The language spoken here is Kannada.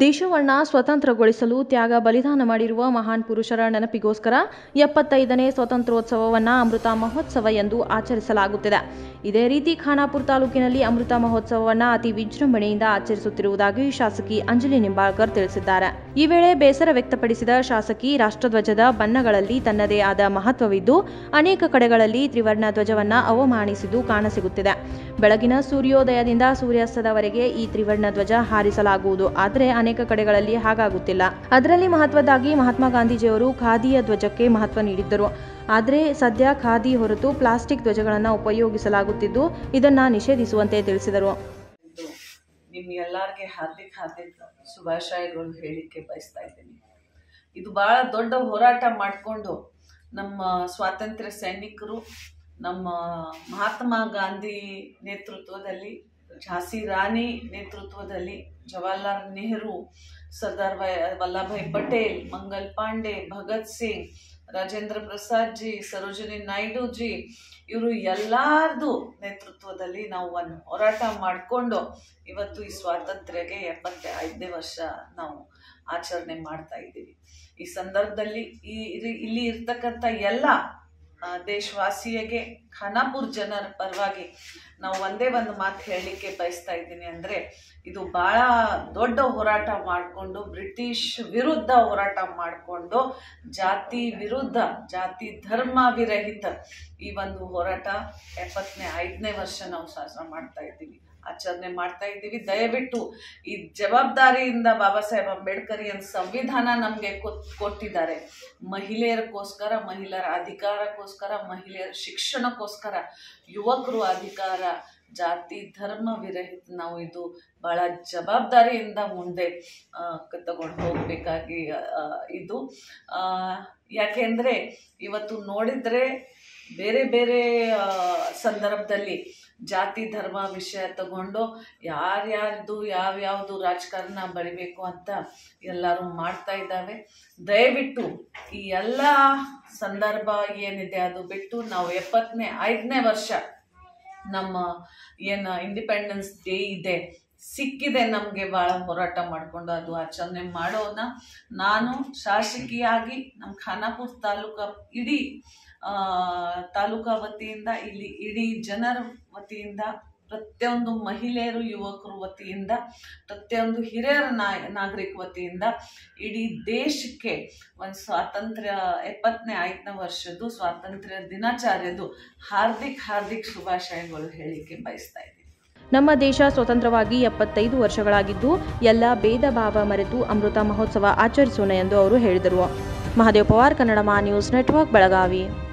ದೇಶವನ್ನ ಸ್ವತಂತ್ರಗೊಳಿಸಲು ತ್ಯಾಗ ಬಲಿದಾನ ಮಾಡಿರುವ ಮಹಾನ್ ಪುರುಷರ ನೆನಪಿಗೋಸ್ಕರ ಎಪ್ಪತ್ತೈದನೇ ಸ್ವಾತಂತ್ರ್ಯೋತ್ಸವವನ್ನು ಅಮೃತ ಮಹೋತ್ಸವ ಎಂದು ಆಚರಿಸಲಾಗುತ್ತಿದೆ. ಇದೇ ರೀತಿ ಖಾನಾಪುರ ತಾಲೂಕಿನಲ್ಲಿ ಅಮೃತ ಮಹೋತ್ಸವವನ್ನು ಅತಿ ವಿಜೃಂಭಣೆಯಿಂದ ಆಚರಿಸುತ್ತಿರುವುದಾಗಿ ಶಾಸಕಿ ಅಂಜಲಿ ನಿಂಬಾಳ್ಕರ್ ತಿಳಿಸಿದ್ದಾರೆ. ಈ ವೇಳೆ ಬೇಸರ ವ್ಯಕ್ತಪಡಿಸಿದ ಶಾಸಕಿ, ರಾಷ್ಟ್ರಧ್ವಜದ ಬಣ್ಣಗಳಲ್ಲಿ ತನ್ನದೇ ಆದ ಮಹತ್ವವಿದ್ದು, ಅನೇಕ ಕಡೆಗಳಲ್ಲಿ ತ್ರಿವರ್ಣ ಧ್ವಜವನ್ನ ಅವಮಾನಿಸಿದ್ದು ಕಾಣಸಿಗುತ್ತಿದೆ. ಬೆಳಗಿನ ಸೂರ್ಯೋದಯದಿಂದ ಸೂರ್ಯಾಸ್ತದವರೆಗೆ ಈ ತ್ರಿವರ್ಣ ಧ್ವಜ ಹಾರಿಸಲಾಗುವುದು. ಆದರೆ ಅನೇಕ ಕಡೆಗಳಲ್ಲಿ ಹಾಗಾಗುತ್ತಿಲ್ಲ. ಅದರಲ್ಲಿ ಮಹತ್ವದ್ದಾಗಿ ಮಹಾತ್ಮ ಗಾಂಧೀಜಿಯವರು ಖಾದಿಯ ಧ್ವಜಕ್ಕೆ ಮಹತ್ವ ನೀಡಿದ್ದರು. ಆದರೆ ಸದ್ಯ ಖಾದಿ ಹೊರತು ಪ್ಲಾಸ್ಟಿಕ್ ಧ್ವಜಗಳನ್ನು ಉಪಯೋಗಿಸಲಾಗುತ್ತಿದ್ದು, ಇದನ್ನ ನಿಷೇಧಿಸುವಂತೆ ತಿಳಿಸಿದರು. ಎಲ್ಲರಿಗೆ ಹಾರ್ದಿಕ ಹಾರ್ದಿಕ ಶುಭಾಶಯಗಳು ಹೇಳಿಕ್ಕೆ ಬಯಸ್ತಾ ಇದ್ದೀನಿ. ಇದು ಬಹಳ ದೊಡ್ಡ ಹೋರಾಟ ಮಾಡಿಕೊಂಡು ನಮ್ಮ ಸ್ವಾತಂತ್ರ್ಯ ಸೈನಿಕರು ನಮ್ಮ ಮಹಾತ್ಮ ಗಾಂಧಿ ನೇತೃತ್ವದಲ್ಲಿ ಝಾಸಿ ರಾಣಿ ನೇತೃತ್ವದಲ್ಲಿ ಜವಾಹರ್ಲಾಲ್ ನೆಹರು, ಸರ್ದಾರ್ ವಲ್ಲಭಾಯ್ ಪಟೇಲ್, ಮಂಗಲ್ ಪಾಂಡೆ, ಭಗತ್ ಸಿಂಗ್, ರಾಜೇಂದ್ರ ಪ್ರಸಾದ್ ಜಿ ಸರೋಜಿನಿ ನಾಯ್ಡು ಜಿ ಇವರು ಎಲ್ಲಾರ್ದು ನೇತೃತ್ವದಲ್ಲಿ ನಾವು ಒಂದು ಹೋರಾಟ ಮಾಡಿಕೊಂಡು ಇವತ್ತು ಈ ಸ್ವಾತಂತ್ರ್ಯಗೆ ಎಪ್ಪತ್ತ ಐದನೇ ವರ್ಷ ನಾವು ಆಚರಣೆ ಮಾಡ್ತಾ ಇದ್ದೀವಿ. ಈ ಸಂದರ್ಭದಲ್ಲಿ ಈ ಇಲ್ಲಿ- ಇರ್ತಕ್ಕಂಥ ಎಲ್ಲ ದೇಶವಾಸಿಯಗೆ ಖಾನಾಪುರ್ ಜನರ ಪರವಾಗಿ ನಾವು ಒಂದೇ ಒಂದು ಮಾತು ಹೇಳಲಿಕ್ಕೆ ಬಯಸ್ತಾ ಇದ್ದೀನಿ ಅಂದರೆ, ಇದು ಭಾಳ ದೊಡ್ಡ ಹೋರಾಟ ಮಾಡಿಕೊಂಡು, ಬ್ರಿಟಿಷ್ ವಿರುದ್ಧ ಹೋರಾಟ ಮಾಡಿಕೊಂಡು, ಜಾತಿ ವಿರುದ್ಧ, ಜಾತಿ ಧರ್ಮ ವಿರಹಿತ ಈ ಒಂದು ಹೋರಾಟ ಎಪ್ಪತ್ತನೇ, ಐದನೇ ವರ್ಷ ನಾವು ಶಾಸನ ಮಾಡ್ತಾ ಇದ್ದೀವಿ. ಆಚರಣೆ ಮಾಡ್ತಾ ಇದ್ದೀವಿ. ದಯವಿಟ್ಟು ಈ ಜವಾಬ್ದಾರಿಯಿಂದ ಬಾಬಾ ಸಾಹೇಬ್ ಅಂಬೇಡ್ಕರ್ ಏನು ಸಂವಿಧಾನ ನಮಗೆ ಕೊಟ್ಟಿದ್ದಾರೆ. ಮಹಿಳೆಯರಿಗೋಸ್ಕರ, ಮಹಿಳೆಯರ ಅಧಿಕಾರಕ್ಕೋಸ್ಕರ, ಮಹಿಳೆಯರ ಶಿಕ್ಷಣಕ್ಕೋಸ್ಕರ, ಯುವಕರು ಅಧಿಕಾರ, ಜಾತಿ, ಧರ್ಮ ವಿರಹಿತ ನಾವು ಇದು ಭಾಳ ಜವಾಬ್ದಾರಿಯಿಂದ ಮುಂದೆ ತಗೊಂಡು ಹೋಗಬೇಕಾಗಿ ಇದು. ಯಾಕೆಂದರೆ ಇವತ್ತು ನೋಡಿದರೆ ಬೇರೆ ಬೇರೆ ಸಂದರ್ಭದಲ್ಲಿ ಜಾತಿ, ಧರ್ಮ ವಿಷಯ ತಗೊಂಡು ಯಾರ್ಯಾರ್ದು ಯಾವ್ಯಾವುದು ರಾಜಕಾರಣ ಬರಿಬೇಕು ಅಂತ ಎಲ್ಲರೂ ಮಾಡ್ತಾ ಇದ್ದಾವೆ. ದಯವಿಟ್ಟು ಈ ಎಲ್ಲ ಸಂದರ್ಭ ಏನಿದೆ ಅದು ಬಿಟ್ಟು ನಾವು ಎಪ್ಪತ್ತನೇ, ಐದನೇ ವರ್ಷ ನಮ್ಮ ಏನು ಇಂಡಿಪೆಂಡೆನ್ಸ್ ಡೇ ಇದೆ, ಸಿಕ್ಕಿದೆ ನಮಗೆ ಭಾಳ ಹೋರಾಟ ಮಾಡಿಕೊಂಡು ಅದು ಆಚರಣೆ ಮಾಡೋಣ ನಾನು ಶಾಸಕಿಯಾಗಿ ನಮ್ಮ ಖಾನಾಪುರ ತಾಲೂಕ ಇಡೀ ತಾಲೂಕಾ ವತಿಯಿಂದ, ಇಲ್ಲಿ ಇಡೀ ಜನರ ವತಿಯಿಂದ, ಪ್ರತಿಯೊಂದು ಮಹಿಳೆಯರು, ಯುವಕರು ವತಿಯಿಂದ, ಪ್ರತಿಯೊಂದು ಹಿರಿಯರ ನಾಗರಿಕ ವತಿಯಿಂದ, ಇಡೀ ದೇಶಕ್ಕೆ ಒಂದು ಸ್ವಾತಂತ್ರ್ಯ, ಎಪ್ಪತ್ತನೇ ಐದನೇ ವರ್ಷದ್ದು, ಸ್ವಾತಂತ್ರ್ಯ ದಿನಾಚಾರ್ಯದು ಹಾರ್ದಿಕ್ ಹಾರ್ದಿಕ್ ಶುಭಾಶಯಗಳು ಹೇಳಿಕೆ ಬಯಸ್ತಾ ನಮ್ಮ ದೇಶ ಸ್ವತಂತ್ರವಾಗಿ ಎಪ್ಪತ್ತೈದು ವರ್ಷಗಳಾಗಿದ್ದು, ಎಲ್ಲ ಭೇದ ಭಾವ ಮರೆತು ಅಮೃತ ಮಹೋತ್ಸವ ಆಚರಿಸೋಣ ಎಂದು ಅವರು ಹೇಳಿದರು. ಮಹಾದೇವ್ ಪವಾರ್, ಕನ್ನಡ ಮಾ ನ್ಯೂಸ್ ನೆಟ್ವರ್ಕ್, ಬೆಳಗಾವಿ.